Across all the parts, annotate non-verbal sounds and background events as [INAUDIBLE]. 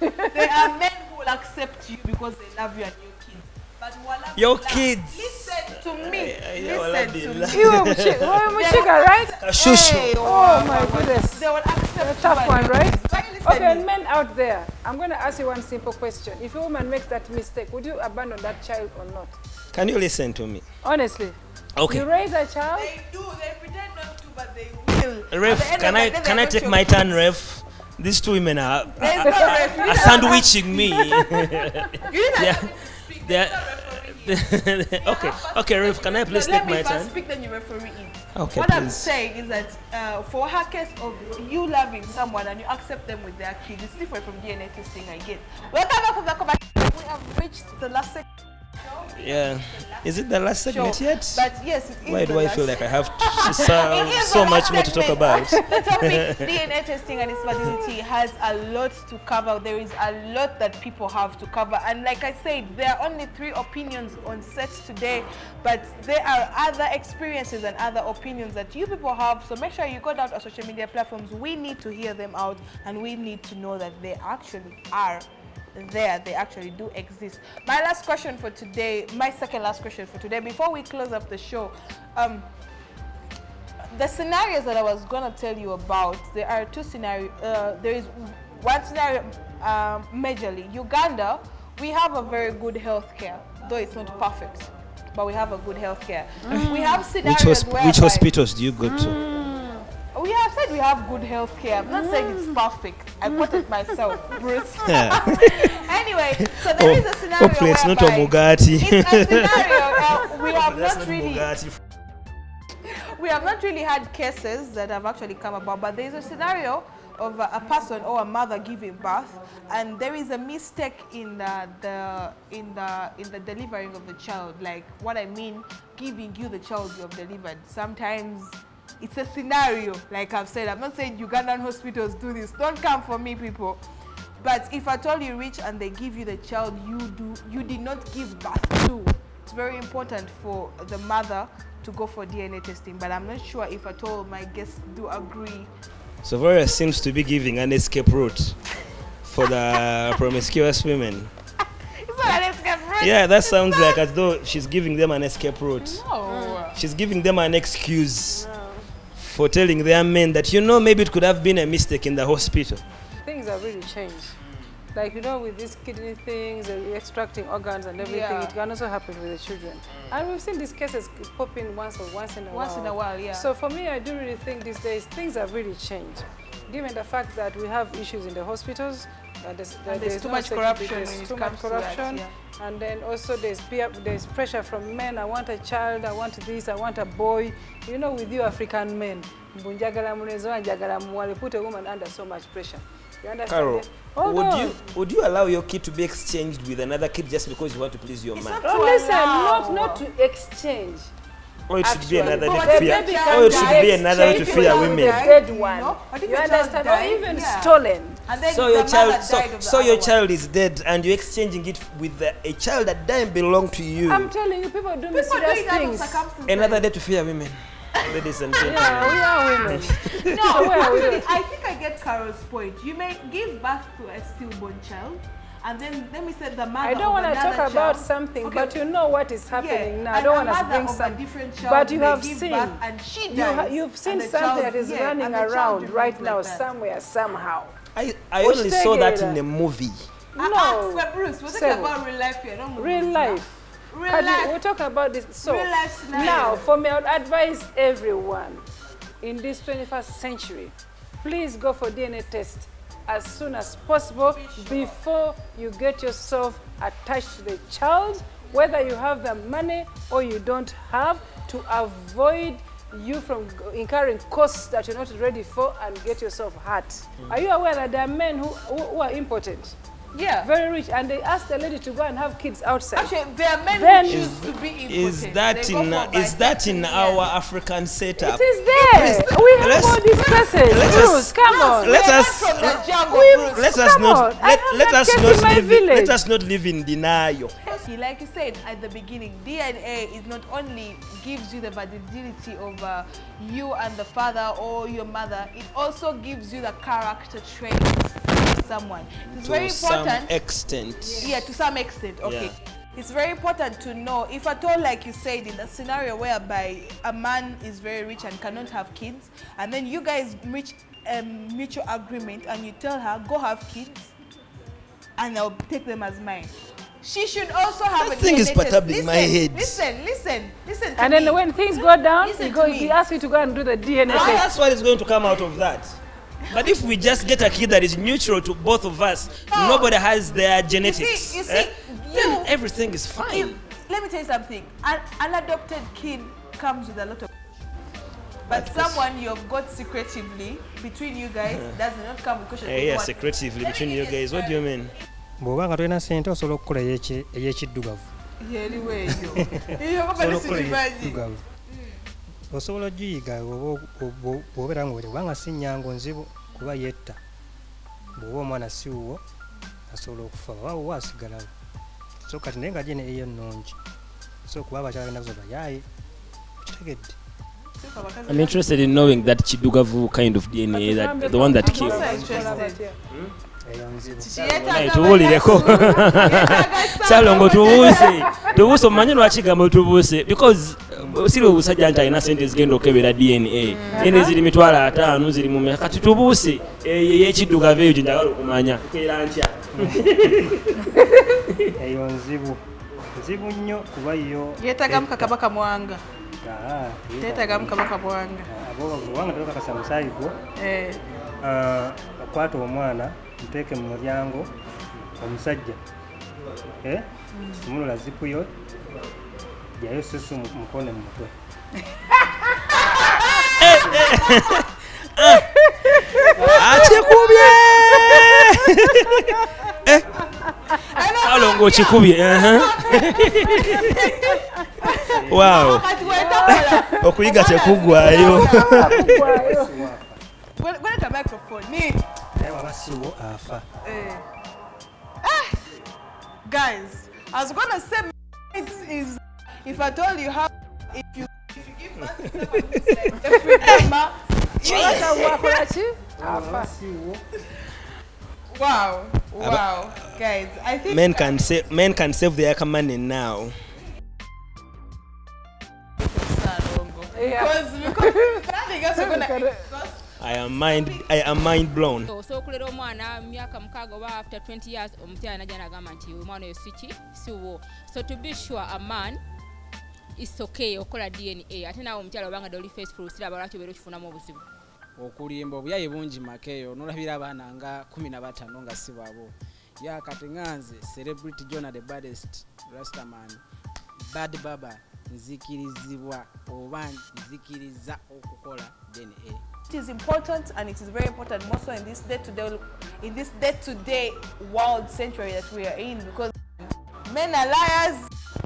There are men who will accept you because they love you and your kids. But Your kids. Listen to me. Listen to me. You sugar, right? Shushu. Hey, Oh my goodness. They will accept A tough one, right? you Okay, and men out there, I'm going to ask you one simple question. If a woman makes that mistake, would you abandon that child or not? Can you listen to me? Honestly. Okay. You raise a child? They do. They pretend not to, but they will. Ref, the can I day, can I take my turn, Ref? These two women are, are, are sandwiching me. Yeah. have to speak. They There's are- no referee here. okay, okay, Ref, can I please Let take me my first turn? speak, then you referee it. Okay, what I'm saying is that uh, for her case of you loving someone and you accept them with their kids, it's different from DNA testing, I get. Welcome back to the conversation. We have reached the last section. Yeah. Is it the last segment Sure. yet? But yes, it is Why do I feel like I have [LAUGHS] so, so much more to talk about? [LAUGHS] the topic DNA testing and its validity has a lot to cover. There is a lot that people have to cover. And like I said, there are only three opinions on set today, but there are other experiences and other opinions that you people have. So make sure you go down to our social media platforms. We need to hear them out and we need to know that they actually are there they actually do exist my last question for today my second last question for today before we close up the show um the scenarios that I was gonna tell you about, there are two scenarios. Uh, there is one scenario, um, majorly Uganda. We have a very good healthcare, though it's not perfect, but we have a good healthcare. We have Which, scenarios hosp- which hospitals do you go to? said we have good healthcare. I'm not saying it's perfect. I quoted myself, [LAUGHS] Bruce. [LAUGHS] Yeah. anyway, so there is a Oh, scenario hopefully it's not a Mugati. It's a scenario. [LAUGHS] Uh, we have not not really we have not really had cases that have actually come about, but there is a scenario of a, a person or a mother giving birth, and there is a mistake in the, the in the in the delivering of the child. Like what I mean, giving you the child you have delivered. Sometimes it's a scenario, like I've said. I'm not saying Ugandan hospitals do this. Don't come for me, people. But if at all you reach and they give you the child you do you did not give birth to, it's very important for the mother to go for DNA testing. But I'm not sure if at all my guests do agree. So seems to be giving an escape route for the [LAUGHS] promiscuous women. [LAUGHS] It's not an escape route. Yeah, that sounds like as though she's giving them an escape route. No. She's giving them an excuse for telling their men that, you know, maybe it could have been a mistake in the hospital. Things have really changed. Like, you know, with these kidney things and extracting organs and everything, Yeah. it can also happen with the children. And we've seen these cases pop in once or once in a Once while. Once in a while, yeah. So for me, I do really think these days things have really changed. Given the fact that we have issues in the hospitals, uh, there's, that there's there's too no much corruption there's too much corruption. to that, yeah. and then also there's peer, there's pressure from men. I want a child, I want this, I want a boy. You know, with you African men, put a woman under so much pressure. You understand? Carol, oh, would no. you would you allow your kid to be exchanged with another kid just because you want to please your It's man? not Oh, listen, not not to exchange. Or it should be another way to fear. Or it should be another way to fear women. Dead one. if You understand? Or even Yeah. stolen. And then So your child, so, so your one. child is dead, and you're exchanging it with the, a child that didn't belong to you. I'm telling you, people do People mysterious things. Another day to fear women, ladies and gentlemen. Yeah, we are women. No, [LAUGHS] actually, I think I get Carol's point. You may give birth to a stillborn child, and then let me say the mother. I don't want want to talk about something, Okay. but you know what is happening yeah, now. I don't want to mother bring something. different But you have seen, and she you ha- dies, you've seen and something child- that is yeah, running and the child around right now that. somewhere, somehow. I, I Which only saw that in a movie. Ah, No. ah, but Bruce, we're talking Seven. about real life here, Don't Real movies life. Real Kadi, life. We're talking about this. So Real life now, for me, I would advise everyone in this 21st century, please go for DNA test as soon as possible before you get yourself attached to the child, whether you have the money or you don't have, to avoid you from incurring costs that you're not ready for and get yourself hurt. Are you aware that there are men who, who, who are impotent? Yeah. very rich, and they ask the lady to go and have kids outside. Actually, there are men Then- who choose to be impotent. Is that They in for is that in our yes. African setup? it is there. We have let's- all these cases. let Bruce, us- come on. let We are not us- from the jungle, we- Let us not let, let us not live let us not live in denial. Like you said at the beginning, DNA is not only gives you the validity of uh, you and the father or your mother, it also gives you the character traits of someone. It's very to some important. extent. yeah, to some extent. Okay. Yeah. It's very important to know if at all, like you said, in the scenario whereby a man is very rich and cannot have kids, and then you guys reach a mutual agreement and you tell her, go have kids, and I'll take them as mine. She should also have That a thing is DNA test. perturbing my head. Listen, listen, listen to And me. then when things go down, Listen he, to go, me. he asks you to go and do the DNA Ah, test. that's what is going to come out of that. But if we just get a kid that is neutral to both of us, No. nobody has their genetics. you see, eh, you- then everything is If- fine. let me tell you something. An unadopted kid comes with a lot of. But someone you have got secretively between you guys [LAUGHS] does not come with question. Eh, yeah, secretively between you guys. What do you mean? bw'oba nga tolina sente osobola okukola ey'eki- ey'ekiddugavu Anyway, [LAUGHS] osobola okukola ey'ekiddugavu osobola ogiyiga bw'obeera nga kubanga si nnyango nzibu kuba yetta. Bw'oba omwana si wuwo asobola okufa wuwo asigalawo so kati naye nga gye eyo ennungi so kuba abakyala balina kuzoba yaayi kitegedde. I'm interested in knowing that Chidugavu kind of DNA, that the one that I'm killed. also interested. eyo nzibu. Naye tubuulireko salongo tubuuse tubuuse omumanyi lwaki gamba tubuuse because uh, siri obusajja nti alina sente zigenda okebera dna dna ziri mitwalo ataano ziri mu kati tubuuse eyo ey'ekiddugavu eyo gyenjagala okumanya. Tukeera ntya? [LAUGHS] Eyo nzibu. Nzibu nnyo kuba yo yeetagamu kakabaka mwanga Ah, teetagamu kabaka mwanga abowanga tokakasa musaayi gwo. Eh, Ah, akwata omwana muteeke mu mulyango omusajja. Eh, sumulula zipuyo jayo susu mu- mukone mu mutwe akikubye Eh, salongo okikubye aha. wow kati weetakola okuyiga tekuggwayo Akugwayo. gweleka microphone ni naye waba siwo afa Eh. Ah, guys, I was gonna say it is if I told you how if you if you give us the freedom, you [LAUGHS] ki? Afa. wow, wow, guys, I think men can save men can save their money now. Yeah. because [LAUGHS] because i am mind i am mind blown. So, omwana myaka mukaaga oba after 20 years omutyala najja nagamba nti omwana oyo siki siwo so to be sure a man is okay okukola dna ate naawe omukyala obanga doli faceful siraba lwaki obeera okifunamu obuzibu? Okulimba obuyayi bungi makeeyo. Nolabira abaana nga 15 nga sibabo ya kati ŋanze celebrity jona the baddest rastaman bad baba nzikirizibwa oba nzikiriza okukola dna it is important and it is very important more so in this day to day in this day to day world century that we are in because men are liars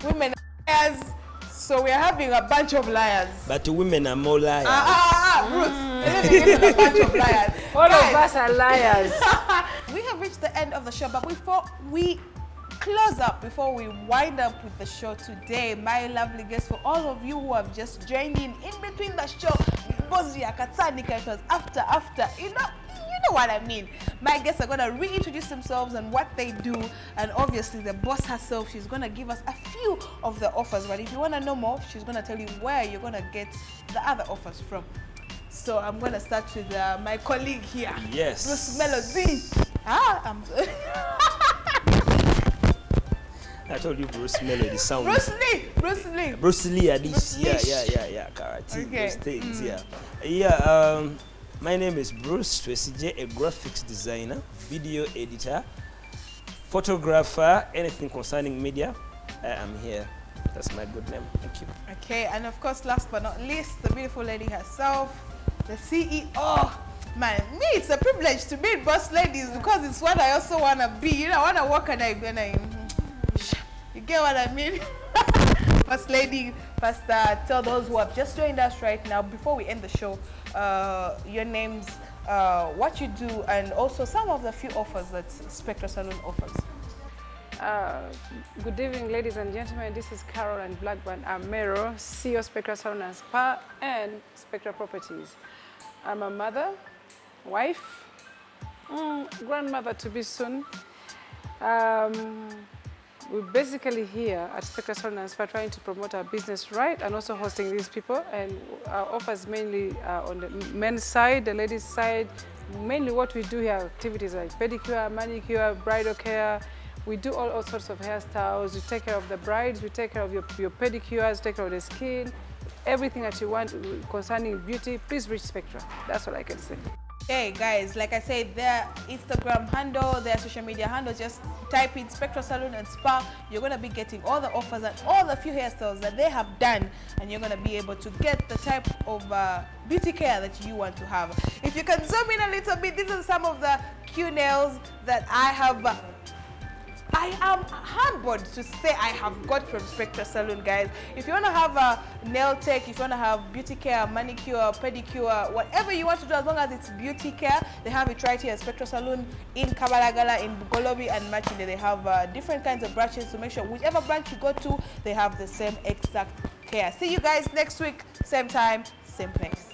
women are liars so we are having a bunch of liars. But women are more liars. Ah ah ah Bruce we're living in a bunch of liars. [LAUGHS] All of us are liars. [LAUGHS] we have reached the end of the show, but before we close up, before we wind up with the show today, my lovely guests, for all of you who have just joined in in between the show, Bozia, Katsanika, it was after, after, you know. You know what I mean. My guests are gonna reintroduce themselves and what they do, and obviously the boss herself, she's gonna give us a few of the offers. But if you wanna know more, she's gonna tell you where you're gonna get the other offers from. So I'm gonna start with uh, my colleague here. Yes. Bruce Melody. Ah, I'm i told you bruce melody sound Bruce Lee. Bruce Lee. Bruce Lee at this. Bruce Yeah, yeah, yeah, yeah. Karate, Okay. those things. Yeah, yeah. Um, my name is Bruce Twesigye, a graphics designer, video editor, photographer, anything concerning media. I am here. That's my good name. Thank you. Okay, and of course, last but not least, the beautiful lady herself, the CEO man, me, it's a privilege to meet boss ladies because it's what I also want to be. You know, I want to work and I, and I, you get what I mean? [LAUGHS] First lady, first uh, tell those who have just joined us right now, before we end the show, uh, your names, uh, what you do, and also some of the few offers that Spectra Salon offers. Uh, good evening, ladies and gentlemen. This is Carol and Blackburn Amero, CEO Spectra Salon and Spa and Spectra Properties. I'm a mother, wife, mm, grandmother to be soon. Um, we're basically here at Spectra Salon and Spa trying to promote our business right and also hosting these people. And our offers mainly uh, on the men's side, the ladies' side. Mainly what we do here, activities like pedicure, manicure, bridal care, we do all, all sorts of hairstyles. We take care of the brides. We take care of your, your pedicures, take care of the skin. Everything that you want concerning beauty, please reach Spectra. That's all I can say. Hey guys, like I said, their Instagram handle, their social media handle, just type in Spectra Salon and Spa. You're going to be getting all the offers and all the few hairstyles that they have done. And you're going to be able to get the type of uh, beauty care that you want to have. If you can zoom in a little bit, these are some of the Q nails that I have I am humbled to say I have got from Spectra Salon, guys. If you want to have a nail tech, if you want to have beauty care, manicure, pedicure, whatever you want to do, as long as it's beauty care, they have it right here at Spectra Salon in Kabalagala, in Bugolobi and Machinde. They have uh, different kinds of branches to make sure whichever branch you go to, they have the same exact care. See you guys next week, same time, same place.